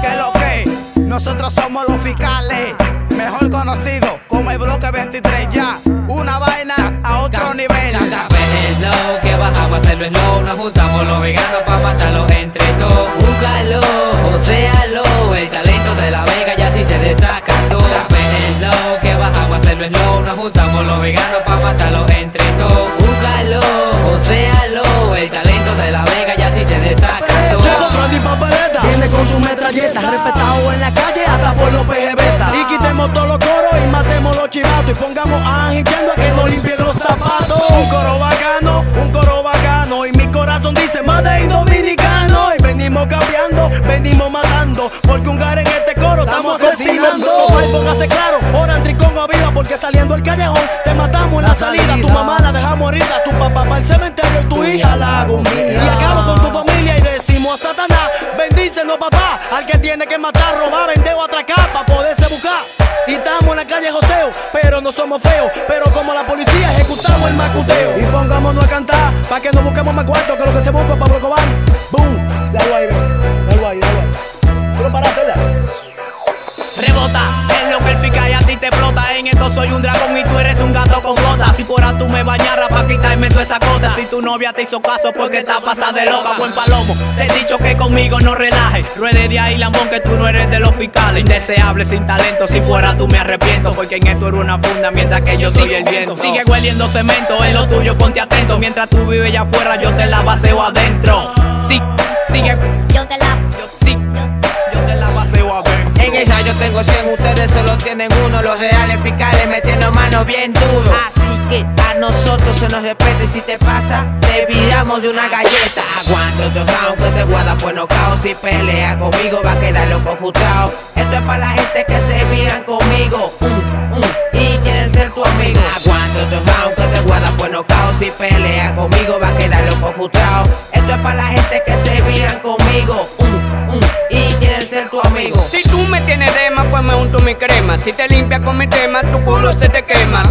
que lo que nosotros somos los fiscales, mejor conocidos como el bloque 23 ya, una vaina a otro nivel. Lo que bajamos a hacerlo slow, nos juntamos los veganos para matarlos entre todos. Búscalo, lo el talento de la vega ya sí se desacató. Lo que bajamos a hacerlo slow, nos juntamos los veganos para matarlos entre todos. Con su metralleta, respetado en la calle hasta por los PGBetas. Y quitemos todos los coros y matemos los chivatos. Y pongamos a hinchando a que no limpie los zapatos. Un coro bacano, un coro bacano. Y mi corazón dice Made in Dominicano. Y venimos cambiando, venimos matando. Porque un gar en este coro estamos asesinando. póngase claro, ahora en tricón viva. Porque saliendo el callejón te matamos en la, salida. Tu mamá la dejamos morida, tu papá para el cementerio y tu hija la hago Y acabo con tu tiene que matar, robar, vender o atracar para poderse buscar. Y estamos en la calle Joseo, pero no somos feos. Pero como la policía ejecutamos el macuteo. Y pongámonos a cantar, para que no busquemos más cuarto que lo que se busca para Cobar. ¡Boom! Esto soy un dragón y tú eres un gato con botas. Si fuera tú me bañaras pa' quitarme toda esa cota. Si tu novia te hizo caso porque está pasada de loca, buen palomo. Te he dicho que conmigo no relajes. Ruede de ahí, lambón, que tú no eres de los fiscales. Indeseable, sin talento. Si fuera tú me arrepiento. Porque en esto era una funda mientras que yo soy el viento. Sigue hueliendo cemento, en lo tuyo ponte atento. Mientras tú vives allá afuera, yo te la baseo adentro. Sí, sigue. Yo te la. sí, yo te la baseo adentro. En esa yo tengo 100, ustedes solo tienen uno. Bien duro. Así que a nosotros se nos respeta si te pasa, te viramos de una galleta. Aguanto otro que te guarda pues no caos. Si pelea conmigo va a quedar loco frustrado. Esto es para la gente que se miran conmigo. Mm, mm, y quieren ser tu amigo. Aguanto otro round que te guarda pues no caos. Si pelea conmigo va a quedar loco frustrado. Esto es para la gente que se miran conmigo. Y quieren ser tu amigo. Si tú me tienes dema, pues me unto mi crema. Si te limpia con mi tema, tu culo se te.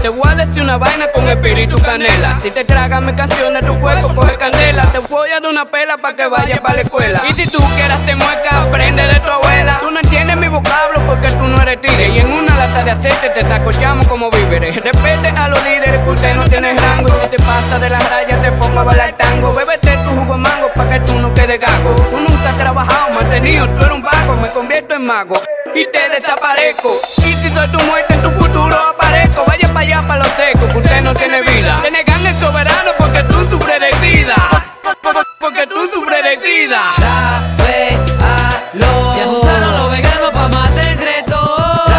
Te voy a una vaina con espíritu canela. Si te tragas mis canciones, tu cuerpo coge candela. Te voy a dar una pela para que vayas para la escuela. Y si tú quieras te mueca, aprende de tu abuela. Tú no entiendes mi vocablo porque tú no eres tigre. Y en una lata de aceite te sacochamos como víveres. Respete a los líderes que usted no tiene rango. Si te pasa de las rayas, te pongo a bailar tango. Bébete tu jugo mango para que tú no quedes gago. Tú nunca has trabajado, mantenido, tú eres un vago. Me convierto en mago y te desaparezco. Y si soy tu muerte, en tu futuro aparezco. Vaya para allá, para los secos, que usted no tiene vida. Te negan el soberano porque tú sufres de vida. Porque tú sufres de vida. lo Se juntaron los veganos pa' matar entre todos.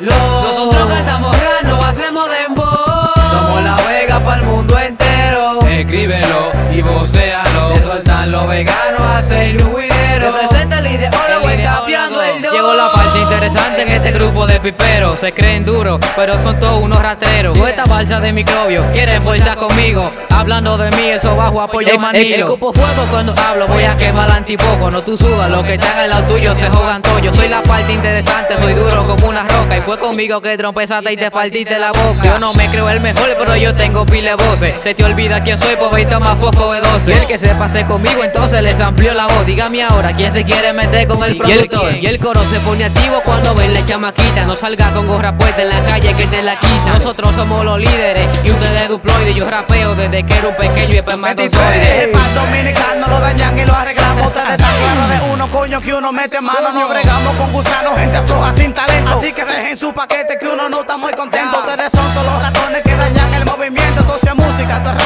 lo Nosotros cantamos no hacemos dembow. Somos la vega para el mundo entero. Escríbelo y vocéalo. Te sueltan los veganos a hacer un Representa el ideólogo y cambiando el Llegó la parte interesante en este grupo de piperos. Se creen duros, pero son todos unos rastreros. Tú esta balsa de microbio, quieres fuerza conmigo. Hablando de mí, eso bajo apoyo manillo. El, cupo fuego cuando hablo, voy a quemar antipoco. No tú sudas, los que están al lado tuyo se jodan yo Soy la parte interesante, soy duro como una roca. Y fue conmigo que trompezaste y te partiste la boca. Yo no me creo el mejor, pero yo tengo pile voces. Se te olvida quién soy, pues y toma fofo de 12. Y el que se pase conmigo, entonces les amplió la voz. Dígame ahora, ¿quién se quiere meter con el productor? Y el, coro se pone activo cuando ven la chamaquita. No salga con gorra puesta en la calle que te la quita. Nosotros somos los líderes y ustedes duploides. Yo rapeo desde que era un pequeño y espermatozoide. El pan dominicano lo dañan y lo arreglamos. Ustedes están claros de uno, coño, que uno mete mano. Nos bregamos con gusanos, gente floja sin talento. Así que dejen su paquete que uno no está muy contento. Ustedes son todos los ratones que dañan el movimiento. Entonces música, esto es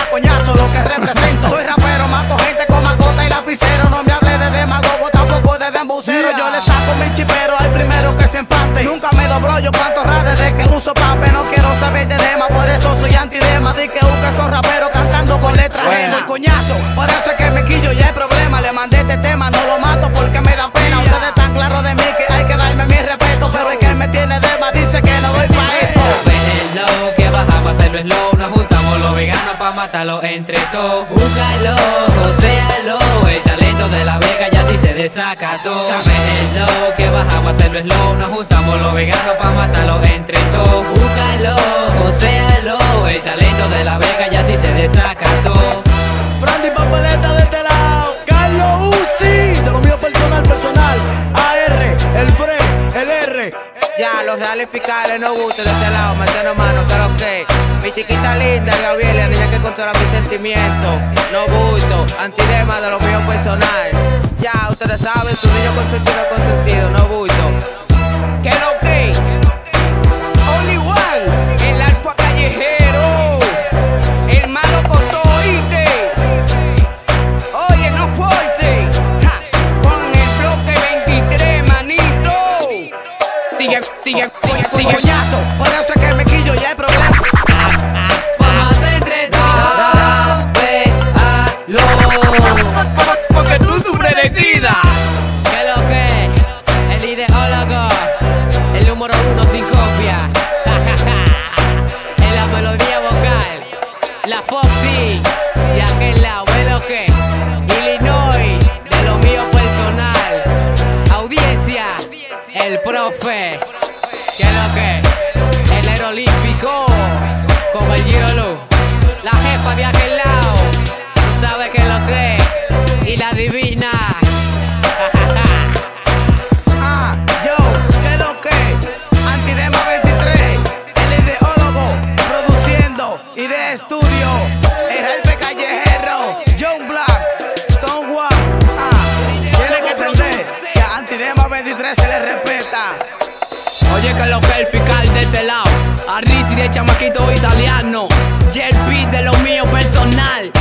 Nunca me doblo yo cuanto rade de que uso pape. No quiero saber de dema, por eso soy antidema. Di que busca son raperos cantando con letras. El coñazo, por eso es que me quillo ya hay problema. Le mandé este tema, no lo mato porque me da pena. Ustedes están claros de mí que hay que darme mi respeto. Pero el que me tiene dema dice que no doy para esto. Lo que bajamos a hacerlo slow. Nos juntamos los veganos para matarlo entre todos. Búscalo, joséalo. El talento de la vega ya sí se desacató. lo que bajamos a hacerlo slow Nos juntamos los veganos pa' matarlo entre todos. Búscalo, joséalo, el talento de la vega ya si sí se desacató Brandy Papaleta de este lado, Carlos Uzi De lo mío personal, personal, AR, el FRE, el R. Ya, los reales fiscales no gustan de este lado, meternos mano, creo que. Mi chiquita linda, Gabriel, la niña que controla mis sentimientos. No gusto, antidema de lo mío personal sabes, tu niño consentido, consentido, no bulto. Que no, que. el profe. ¿Qué es lo que? El aerolímpico, como el Girolu. La jefa de aquel lado, sabe que lo cree y la divina. se le respeta. Oye, que lo que el fiscal de este lado. Arriti de chamaquito italiano. Jerpy de lo mío personal.